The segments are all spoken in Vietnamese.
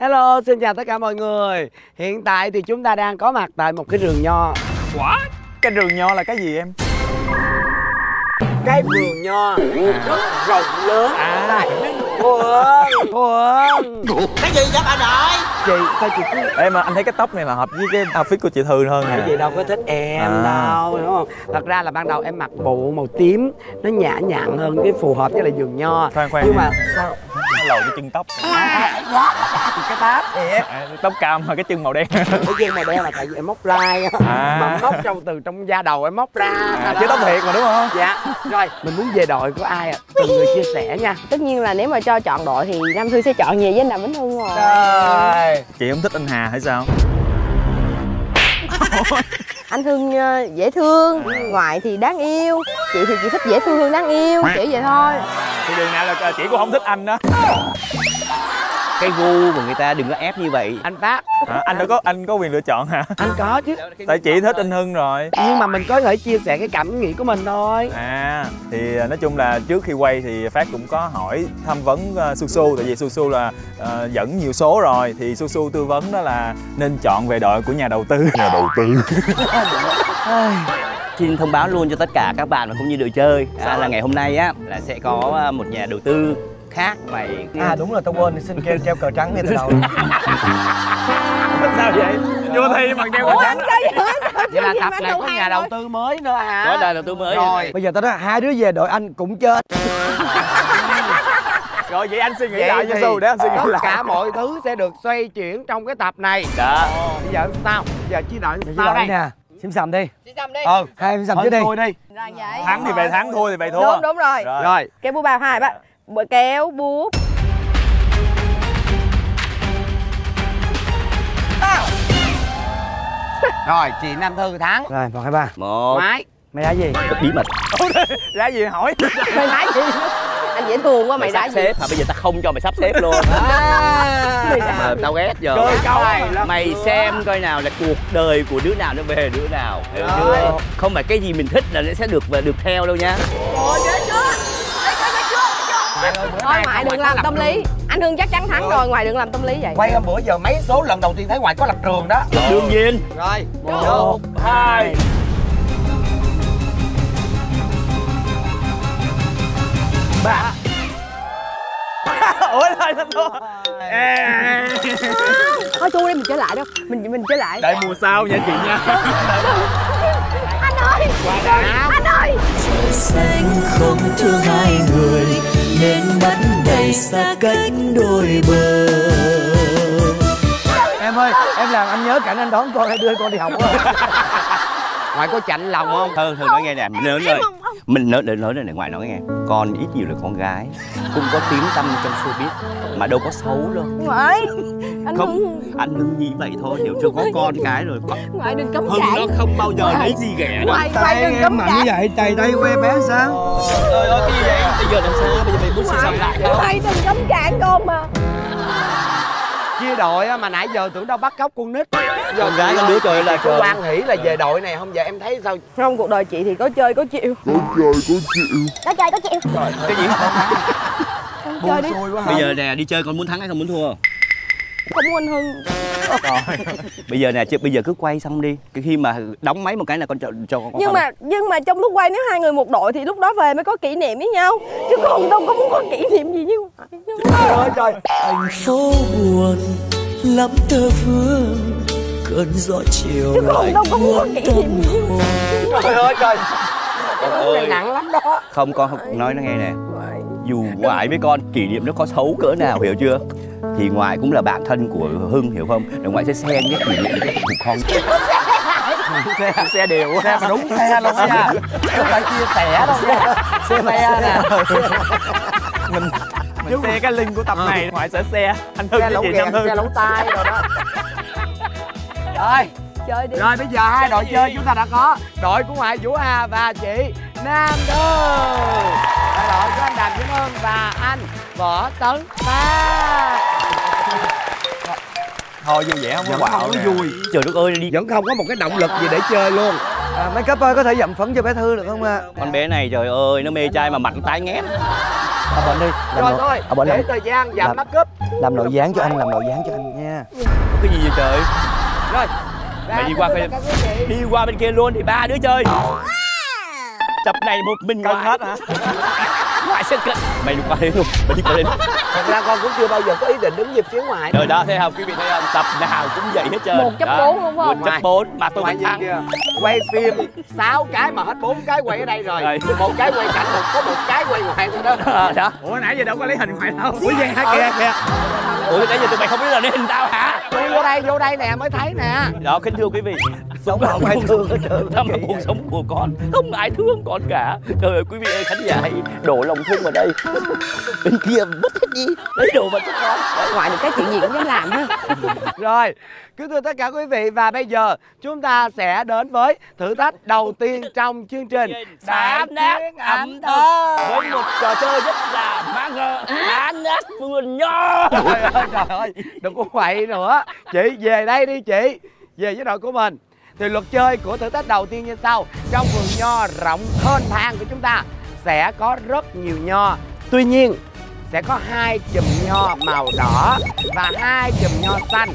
Hello, xin chào tất cả mọi người. Hiện tại thì chúng ta đang có mặt tại một cái rừng nho. What? Cái rừng nho là cái gì em? Cái vườn nho. Rất rộng lớn. À. tại Ninh Thuận Thuận cái gì vậy bà nội Chị, sao chị cứ Ê mà anh thấy cái tóc này là hợp với cái outfit của chị Thư hơn Cái gì đâu có thích em À. đâu, đúng không? Thật ra là ban đầu em mặc bộ màu tím Nó nhã nhặn hơn, cái phù hợp với lại vườn nho Khoan, khoan Nhưng mà sao? Nó lồi cái chân tóc Cái táp thiệt à, Tóc cam mà cái chân màu đen Cái chân màu đen là tại vì em móc rai á. À. Mà móc trong từ trong da đầu em móc ra à, Chứ tóc thiệt mà đúng không? Dạ, rồi mình muốn về đội của ai ạ? Từng người chia sẻ nha tất nhiên là nếu mà cho chọn đội thì nam thư sẽ chọn về với anh đàm vĩnh hưng rồi Rồi Chị không thích anh Hà hay sao? anh hưng ờ, dễ thương. Ngoại thì đáng yêu. Chị thì chị thích dễ thương hơn đáng yêu. Kiểu vậy thôi. Thì đường nào là chị cũng không thích anh đó cái gu của người ta đừng có ép như vậy. Anh Phát Hả? Anh đã có anh có quyền lựa chọn hả? Anh có chứ. Tại chị thích anh Hưng rồi. Nhưng mà mình có thể chia sẻ cái cảm nghĩ của mình thôi. À thì à, nói chung là trước khi quay thì Phát cũng có hỏi tham vấn uh, Su Su Tại vì Su Su là ờ, dẫn nhiều số rồi. Thì Su Su tư vấn đó là nên chọn về đội của nhà đầu tư. Nhà đầu tư. Xin thông báo luôn cho tất cả các bạn và cũng như đội chơi à, là ngày hôm nay á là sẽ có một nhà đầu tư khác ngoài À đúng rồi, tao quên, xin kêu treo cờ trắng ngay từ đầu. Sao vậy? Vô thi mà ủa anh sao vậy? Vậy là tập này có nhà đầu tư mới nữa hả? có nhà đầu tư mới Rồi, bây giờ tao nói hai đứa về đội anh cũng chết. Rồi vậy anh suy nghĩ Vậy lại cho thì Su để anh suy nghĩ tất lại. cả mọi thứ sẽ được xoay chuyển trong cái tập này. Đó Bây giờ sao? Bây giờ chia đội sao đây? nè. Xím xầm đi. Chị cầm đi. Ừ, hai em xìm thôi trước đi. thôi đi. Rồi vậy. Thắng thì về thắng, thua thì về thua. Đúng đúng rồi. Rồi. Rồi, kéo búa bao hai bác Bữa kéo búa rồi, chị Nam Thư thắng. Rồi một hai ba. Một. Mái mày đá gì? Bí mật. Ra gì hỏi? Mày đá gì? Anh dễ thương quá mày mày đá sắp gì? xếp hả? Bây giờ ta không cho mày sắp xếp luôn. Mà tao ghét giờ. Chơi câu. Mày cửa. xem coi nào là cuộc đời của đứa nào nó về đứa nào. Hiểu chưa? Không phải cái gì mình thích là nó sẽ được và được theo đâu nha thôi ngoại đừng làm tâm lý. anh hưng chắc chắn thắng rồi. ngoài đừng làm tâm lý vậy. Quay hôm bữa giờ mấy số lần đầu tiên thấy ngoài có lập trường đó. Đương nhiên. Rồi, một hai. Ba. Ủa thôi thua. Thôi thua đi mình chơi lại đâu. Mình mình chơi lại. Đợi mùa sau nha chị nha. Anh ơi. Anh ơi. Xanh không thương hai người nên bắt đầy xa cách đôi bờ. Em ơi em làm anh nhớ cảnh anh đón con hay đưa con đi học quá. Ngoài có chạnh lòng không? Hơn Hơn nói nghe nè Mình lớn rồi Mình nói, nói này ngoài nói nghe. Con ít nhiều là con gái Cũng có tiếng tâm trong showbiz Mà đâu có xấu đâu. Ngoại anh Không hưng Anh Hưng nghĩ vậy thôi Hiểu chưa có con cái rồi ngoại đừng cấm Hưng nó không bao giờ Ngoại. lấy gì ghẻ đâu. ngoại ngoại đừng cấm cản vậy tay tay que bé sao? Trời ơi cái gì vậy Bây giờ làm sao? Bây giờ mày muốn suy sầm lại không ngoại đừng cấm cản con mà. Chia đội á, mà nãy giờ tưởng đâu bắt cóc con nít. Giờ Con gái con đứa trời là Có trời quan hỷ là về đội này không? Giờ em thấy sao? trong cuộc đời chị thì có chơi có chịu. Có chơi có chịu. Cái gì? Con chơi đi. Xui quá hả? Bây giờ nè đi chơi con muốn thắng hay không muốn thua không anh hưng. Bây giờ nè chứ bây giờ cứ quay xong đi. Cái khi mà đóng máy một cái là con cho, cho con nhưng mà nhưng mà trong lúc quay nếu hai người một đội thì lúc đó về mới có kỷ niệm với nhau. Chứ còn đâu có muốn có kỷ niệm gì như Trời ơi trời. Thành phố buồn lắm tơ vương cơn gió chiều chứ còn đâu có muốn có kỷ niệm Trời ơi trời. Cái này nặng lắm đó. Không con không nói nó nghe nè. Dù ngoại với con kỷ niệm nó có xấu cỡ nào hiểu chưa thì ngoại cũng là bạn thân của hưng hiểu không? Rồi ngoại sẽ xen cái kỷ niệm của con. Xe, xe đều. Xe mà đúng xe luôn nha. Không phải chia sẻ đâu. Xe xe nè. Mình mình xe cái link của tập này Ngoại sẽ xe. Anh Hưng Xe Nam Hưng. xe lẩu tai rồi đó. Rồi chơi đi. Rồi bây giờ hai đội chơi chúng ta đã có Đội của ngoại Vũ Hà và chị Nam Và đội của anh Đàm Vĩnh Hưng và anh Võ Tấn Phát Thôi vui vẻ không có Vẫn quạo không có vui. Trời đất ơi đi. Vẫn không có một cái động lực gì để chơi luôn. À, mấy cấp ơi có thể dặm phấn cho bé thư được không ạ? Con bé này trời ơi nó mê trai mà mặt tái nghét ở bên đi. Làm Rồi thôi, ở bên để làm, thời gian giảm mắt cúp. làm nội gián cho anh làm nội gián cho anh nha. Có cái gì vậy trời? Rồi Mày đi qua bên Đi qua bên kia luôn thì ba đứa chơi. Tập này một mình Cân ngoại hết hả? Ngoại sẽ cân. Mày đi qua đây luôn Mày đi qua đây luôn Thật ra con cũng chưa bao giờ có ý định đứng về phía ngoài. Rồi đó thấy không? Quý vị thấy không? Tập nào cũng vậy hết trơn. Một chấp bốn đúng không? Một chấp bốn mà tôi thắng. kìa Quay phim 6 cái mà hết 4 cái quay ở đây rồi. Rồi. Một cái quay cảnh một có một cái quay ngoài thôi đó. Ờ, đó. Ủa nãy giờ đâu có lấy hình ngoài đâu. Ủa vậy hả? Kìa kìa. Ủa nãy giờ tụi mày không biết là để hình tao hả? Tôi vô đây vô đây nè mới thấy nè. Đó kính thưa quý vị sống không ai thương hết trơn Đó là cuộc sống của con. Không ai thương con cả. Trời ơi quý vị ơi khán giả hãy đổ lòng thương vào đây. Bên kia mất hết đi. Lấy đồ vào cho con. Ngoại được cái chuyện gì cũng dám làm ha Rồi Kính thưa tất cả quý vị. Và bây giờ chúng ta sẽ đến với thử thách đầu tiên trong chương trình. Đá nát ẩm thơ Với một trò chơi rất là mang Đá nát vườn nho. Trời ơi trời ơi. Đừng có quậy nữa. Chị về đây đi chị. Về với đội của mình Thì luật chơi của thử thách đầu tiên như sau. Trong vườn nho rộng thênh thang của chúng ta Sẽ có rất nhiều nho. Tuy nhiên sẽ có hai chùm nho màu đỏ Và hai chùm nho xanh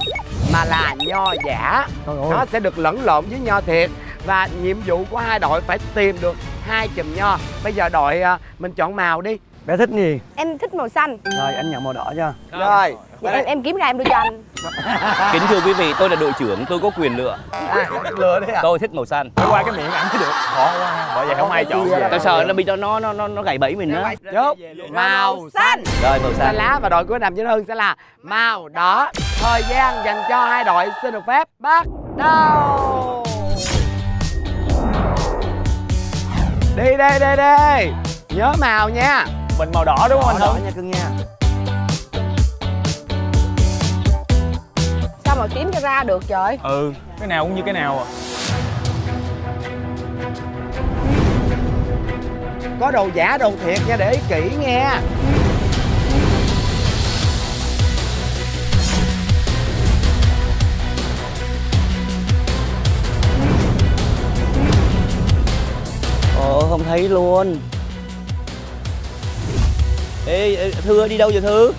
Mà là nho giả. Nó sẽ được lẫn lộn với nho thiệt Và nhiệm vụ của hai đội phải tìm được hai chùm nho. Bây giờ đội à, mình chọn màu đi bé thích gì? Em thích màu xanh. Rồi anh nhận màu đỏ cho. Rồi. Vậy em em kiếm ra em đưa cho anh. Kính thưa quý vị tôi là đội trưởng tôi có quyền lựa. À, lựa đi ạ Tôi thích màu xanh. Phải qua cái miệng ảnh mới được. Khó quá. Bởi vậy không ai chọn. Tôi sợ nó bị cho nó nó nó nó gãy bẫy mình đó Chốt. Màu xanh. Rồi màu xanh. Xanh lá và đội của Đàm Vĩnh Hưng sẽ là màu đỏ. Thời gian dành cho hai đội xin được phép bắt đầu. Đi đi đi đi. Nhớ màu nha Mình màu đỏ đúng không anh đỏ Hưng? nha cưng nha. Sao mà kiếm cho ra được trời? Ừ Cái nào cũng như cái nào à. Có đồ giả đồ thiệt nha để ý kỹ nghe. Ồ không thấy luôn Ê, Thư đi đâu vậy Thư?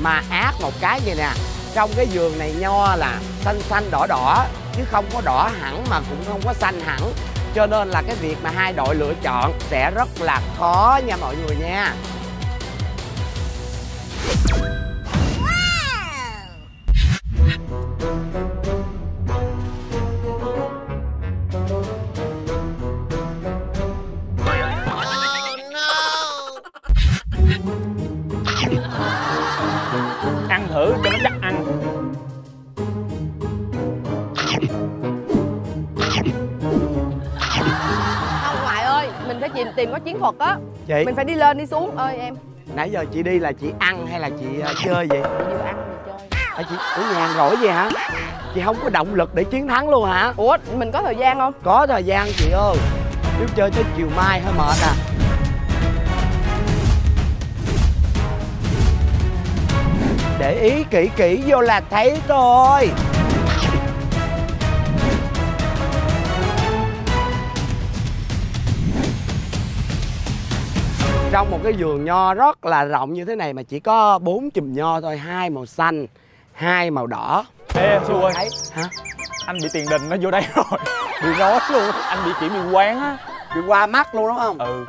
Mà ác một cái vậy nè Trong cái giường này nho là xanh xanh đỏ đỏ Chứ không có đỏ hẳn mà cũng không có xanh hẳn. Cho nên là cái việc mà hai đội lựa chọn sẽ rất là khó nha mọi người nha. Chiến thuật á. Chị. Mình phải đi lên đi xuống. Ơi em. Nãy giờ chị đi là chị ăn hay là chị ờ, chơi vậy? vừa ăn vừa chơi. À, chị ủa nhàn rỗi vậy hả? Chị không có động lực để chiến thắng luôn hả? ủa mình có thời gian không? Có thời gian chị ơi. Nếu chơi tới chiều mai hơi mệt à? Để ý kỹ kỹ vô là thấy rồi Trong một cái vườn nho rất là rộng như thế này mà chỉ có bốn chùm nho thôi. Hai màu xanh, hai màu đỏ. Ê Su ơi. Hả? Anh bị tiền đình nó vô đây rồi. Bị rối luôn. Anh bị kiểu bị quán á. Bị qua mắt luôn đúng không? Ừ.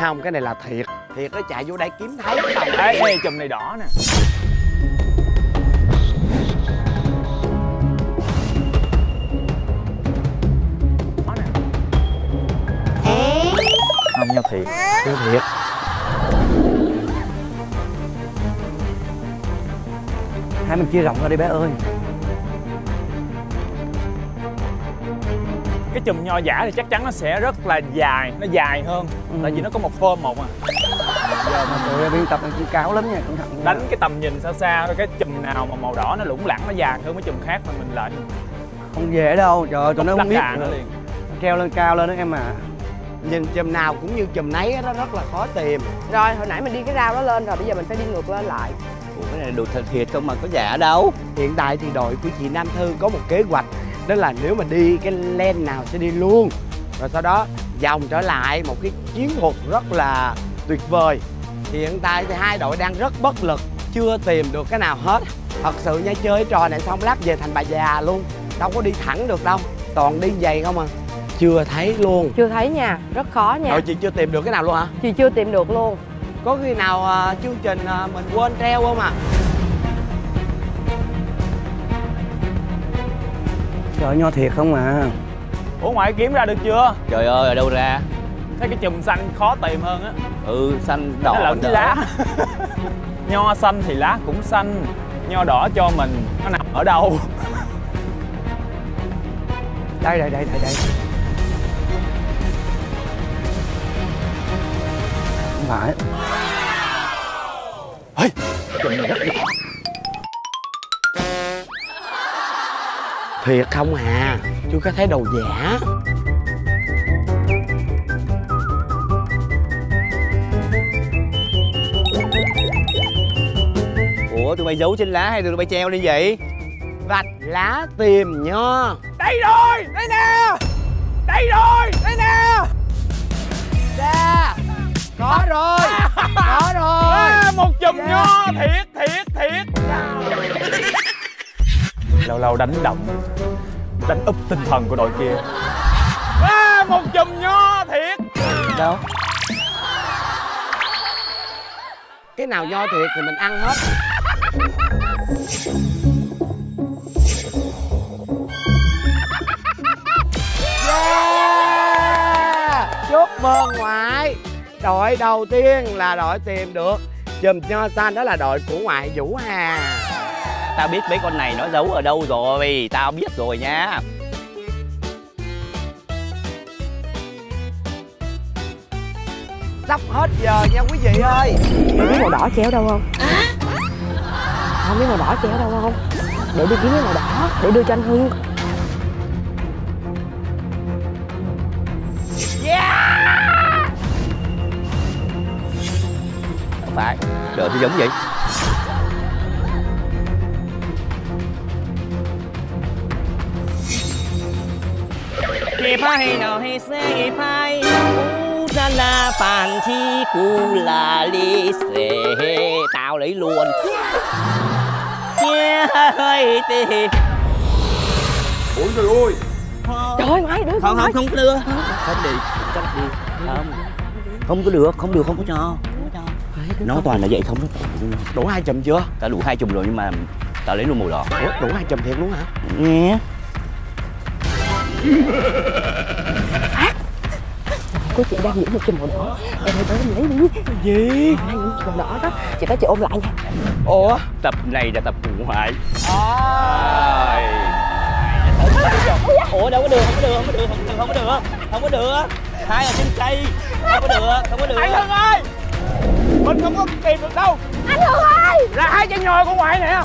Không, cái này là thiệt. Thiệt nó chạy vô đây kiếm thấy cái Ê, ê chùm này đỏ nè Không nhau thiệt hai mình chia rộng ra đi bé ơi. Cái chùm nho giả thì chắc chắn nó sẽ rất là dài Nó dài hơn Tại vì nó có một form một à. Giờ mà tụi biên tập em cũng cáo lắm nha cẩn thận Đánh cái tầm nhìn xa xa thôi Cái chùm nào mà màu đỏ nó lủng lẳng nó dài hơn mấy chùm khác mà mình lại không dễ đâu trời ơi tụi nó không biết nó liền. Treo lên cao lên đó em à Nhìn chùm nào cũng như chùm nấy nó rất là khó tìm. Rồi hồi nãy mình đi cái rau đó lên rồi bây giờ mình phải đi ngược lên lại. Ủa cái này đồ thật thiệt không mà có giả đâu. Hiện tại thì đội của chị Nam Thư có một kế hoạch đó là nếu mà đi cái len nào sẽ đi luôn. Rồi sau đó vòng trở lại một cái chiến thuật rất là tuyệt vời. Hiện tại thì hai đội đang rất bất lực chưa tìm được cái nào hết. Thật sự nha chơi trò này xong lát về thành bà già luôn đâu có đi thẳng được đâu. Toàn đi giày không à chưa thấy luôn. Chưa thấy nha rất khó nha. Rồi chị chưa tìm được cái nào luôn hả? Chị chưa tìm được luôn. Có khi nào à, chương trình à, mình quên treo không à Trời nho thiệt không à? Ủa ngoại kiếm ra được chưa? Trời ơi ở đâu ra? Thấy cái chùm xanh khó tìm hơn á. Ừ xanh đỏ nó lẫn với lá. Nho xanh thì lá cũng xanh nho đỏ cho mình. Nó nằm ở đâu? Đây đây đây đây đây Phải. Thiệt không à? Chưa có thấy đồ giả. Ủa tụi bay giấu trên lá hay tụi bay treo lên vậy? Vạch lá tìm nho. Đây rồi! Đây nè! Đây rồi! Đây nè có rồi. Có rồi. À, một chùm nho thiệt thiệt thiệt. Lâu lâu đánh động đánh úp tinh thần của đội kia. À, một chùm nho thiệt. Đâu? Cái nào nho thiệt thì mình ăn hết. Yeah! chúc mừng ngoại đội đầu tiên là đội tìm được. Chùm nho xanh đó là đội của ngoại vũ hà. Tao biết mấy con này nó giấu ở đâu rồi Tao biết rồi nha. Sắp hết giờ nha quý vị ơi. Mày biết màu đỏ treo đâu không? Không biết màu đỏ treo đâu không? Để đi kiếm cái màu đỏ Để đưa cho anh Hưng Không phải. Trời thì giống vậy. Nào hay xe ra la cu là li Tao lấy luôn. Chia hơi tì Trời ơi. Đưa không không không có đưa. Không đi. Không. Không có được không được không có cho không nó toàn là vậy không có đủ hai chùm chưa? Tao đủ hai chùm rồi nhưng mà tao lấy luôn màu đỏ. Ủa, đủ hai chùm thiệt luôn hả? Nghe. Cô chị đang giữ một chùm màu đỏ. Em hãy tới lấy đi. Gì? Một chùm màu đỏ đó. Chị tới chị ôm lại nha. Ủa? Tập này là tập của ngoại à. ủa đâu có được không có được không có được không có được không có được. Không có được. Hai ở trên cây. Không có được không có được. Anh hưng ơi mình không có tìm được đâu. Anh Hưng ơi! Là hai chân nhồi của ngoại nè.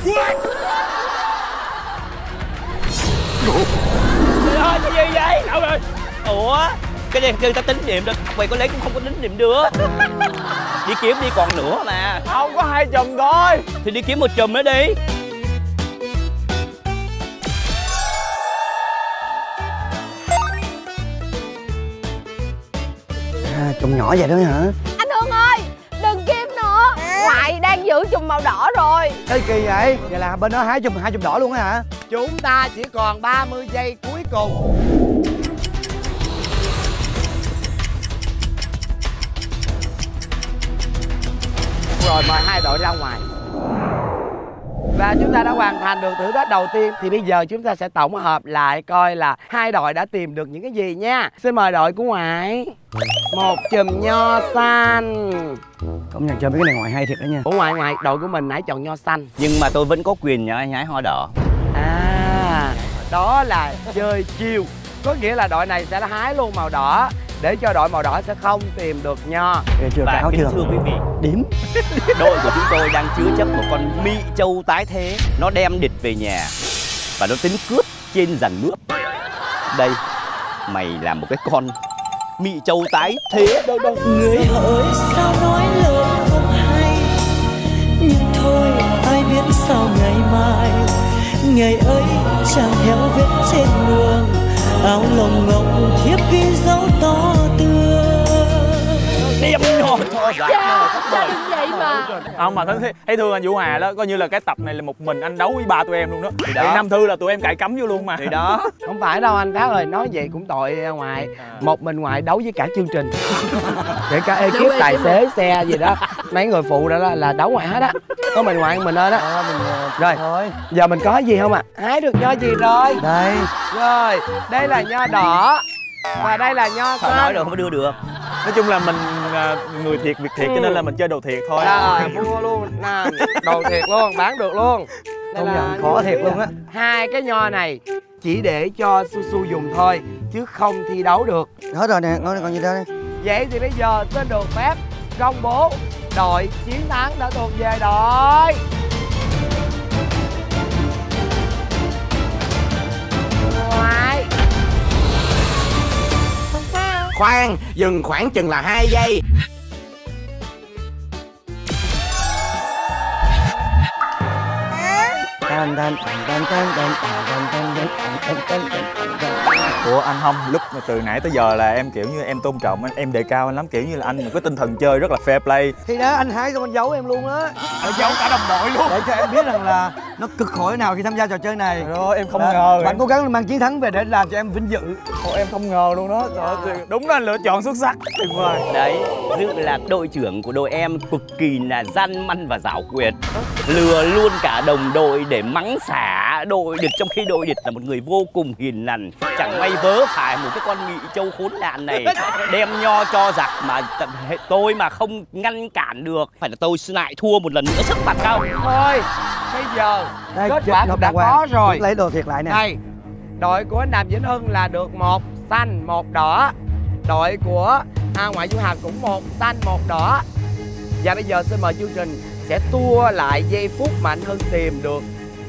Trời ơi, cái gì vậy? Đâu rồi? Ủa? Cái này người ta tính điểm được, mày có lấy cũng không có tính điểm được. Đi kiếm đi còn nữa mà. Không có hai chùm thôi. Thì đi kiếm một chùm nữa đi. À, Chùm nhỏ vậy đó hả Giữ chùm màu đỏ rồi. Ê kỳ vậy? Vậy là bên đó hai chùm hai chùm đỏ luôn á hả? Chúng ta chỉ còn 30 giây cuối cùng. Rồi mời hai đội ra ngoài và chúng ta đã hoàn thành được thử thách đầu tiên. Thì bây giờ chúng ta sẽ tổng hợp lại coi là hai đội đã tìm được những cái gì nha. Xin mời đội của ngoại. Một chùm nho xanh. Công nhận chơi mấy cái này ngoài hay thiệt đó nha. Của ngoại ngoại đội của mình nãy chọn nho xanh. Nhưng mà tôi vẫn có quyền nhá hái hoa đỏ. À, đó là chơi chiêu. Có nghĩa là đội này sẽ hái luôn màu đỏ Để cho đội màu đỏ sẽ không tìm được nho. Chưa Và kính thưa quý vị Điểm Đội của chúng tôi đang chứa chấp một con mỹ châu tái thế. Nó đem địch về nhà Và nó tính cướp trên giàn nước. Đây Mày là một cái con mỹ châu tái thế. Đâu đâu người hỡi sao nói lời không hay? Nhưng thôi biết sau ngày mai? Ngày ấy chẳng héo vết trên đường áo lồng ngọc thiếp ghi dạ đừng vậy mà? Không mà thấy thấy thương anh Vũ Hà đó coi như là cái tập này là một mình anh đấu với ba tụi em luôn đó. Thì năm thư là tụi em cài cắm vô luôn mà. Thì đó. Không phải đâu anh Phát ơi nói vậy cũng tội ngoại một mình ngoại đấu với cả chương trình. Kể cả ekip tài xế xe gì đó. Mấy người phụ đó là, là đấu ngoại hết á. Có mình ngoại mình ơi đó Ờ, mình ờ, Rồi. thôi. giờ mình có gì không ạ? À? hái được nho gì rồi? Đây. Rồi đây là nho đỏ và đây là nho Sao nói được không có đưa được. Nói chung là mình à, người thiệt việc thiệt cho nên là mình chơi đồ thiệt thôi. Rồi mua luôn. Nè đồ thiệt luôn bán được luôn. Đây công là nhận khó thiệt luôn á. Hai cái nho này chỉ để cho su su dùng thôi chứ không thi đấu được. Hết rồi nè ngon còn gì đâu đây? Vậy thì bây giờ xin được phép công bố đội chiến thắng đã thuộc về đội Khoan, dừng khoảng chừng là hai giây Ủa anh không, lúc từ nãy tới giờ là em kiểu như em tôn trọng anh, em đề cao anh lắm Kiểu như là anh có tinh thần chơi rất là fair play Thì đó, anh hái xong anh giấu em luôn á giấu cả đồng đội luôn Để cho em biết rằng là nó cực khổ thế nào khi tham gia trò chơi này. Rồi em không Đó, ngờ bạn cố gắng mang chiến thắng về để làm cho em vinh dự. Ồ, em không ngờ luôn đó. Trời ơi, đúng là lựa chọn xuất sắc. Tuyệt vời. Đấy, Dự là đội trưởng của đội em cực kỳ là gian manh và giảo quyệt. Lừa luôn cả đồng đội để mắng xả đội địch Trong khi đội địch là một người vô cùng hiền lành. Chẳng may vớ phải một cái con nghị châu khốn nạn này. Đem nho cho giặc mà tôi mà không ngăn cản được. Phải là tôi lại thua một lần nữa. Sức mặt không thôi bây giờ đây kết quả cũng đã có rồi. Lấy đồ thiệt lại nè. Đây đội của anh đàm vĩnh hưng là được một xanh một đỏ. Đội của a ngoại du hàm cũng một xanh một đỏ. Và bây giờ xin mời chương trình sẽ tua lại giây phút mà anh hưng tìm được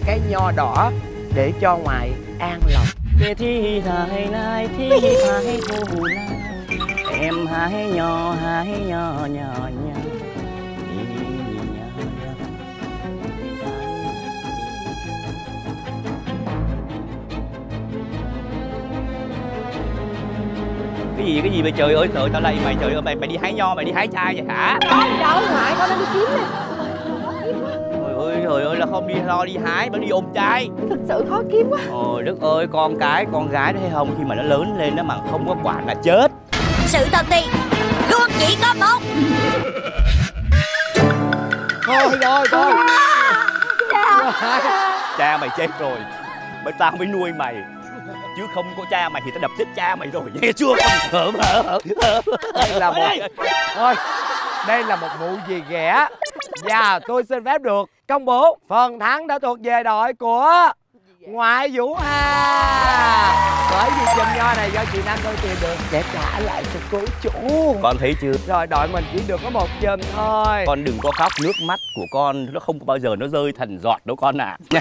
cái nho đỏ để cho ngoại an lòng. Kê thi hài nai thi hài nai Em hái nho hái nho nhỏ nhỏ cái gì cái gì vậy trời ơi trời tao lay mày trời ơi mày mày đi hái nho mày đi hái chai vậy hả? Gì đâu ngoại con đang đi kiếm nè. Trời ơi trời ơi là không đi lo đi hái mà đi ôm chai. Thực sự khó kiếm quá. Ôi đất ơi con cái con gái đó thấy không khi mà nó lớn lên nó mà không có quản là chết. Sự thật thì luôn chỉ có một. Thôi rồi thôi. Cha mày chết rồi bởi tao mới nuôi mày chứ không có cha mày thì tao đập chết cha mày rồi. Nghe chưa? Hở hở hở đây là một thôi, đây là một vụ gì ghẻ? Và tôi xin phép được công bố phần thắng đã thuộc về đội của ngoại vũ hà. Bởi vì chùm nho này do chị nam tôi tìm được sẽ trả lại cô chủ. Con thấy chưa? Rồi đội mình chỉ được có một chùm thôi. Con đừng có khóc nước mắt của con nó không bao giờ nó rơi thành giọt đâu con ạ.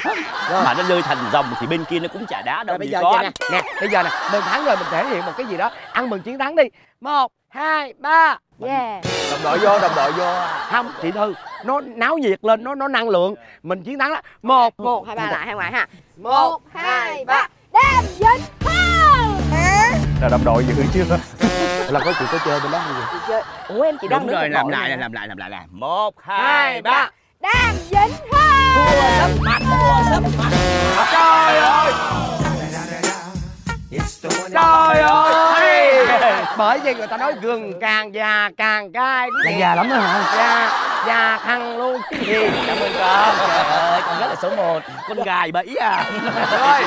Mà nó rơi thành dòng thì bên kia nó cũng chả đá đâu rồi bây giờ con. nè. Nè bây giờ nè mình thắng rồi mình thể hiện một cái gì đó. Ăn mừng chiến thắng đi. Một hai ba. Yeah. Đồng đội vô đồng đội vô. Không chị thư nó náo nhiệt lên nó nó năng lượng. Mình chiến thắng đó. Một. Một hai ba lại hai ngoại ha? Một hai ba. Vĩnh Hưng là đồng đội dữ chưa là có chị có chơi bên đó không vậy Chị chơi. Ủa em chị đang đúng rồi làm lại làm lại làm lại làm. Một hai ba. ba. Đam Vĩnh Hưng. Thua sấp mặt thua sấp mặt. Trời ơi. Trời ơi. Bởi vì người ta nói gừng càng già càng cay. Là già lắm đó hả? Già già thằng luôn. Gì cảm ơn con trời ơi con rất là số một. Con gài bẫy à. Rồi